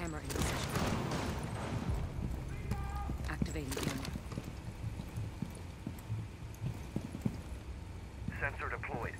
Camera in position. Activating camera. Sensor deployed.